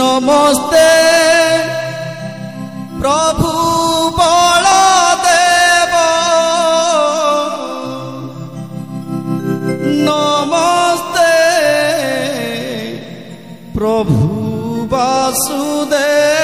Namaste Prabhu Baladev namaste Prabhu Basudeb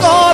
No.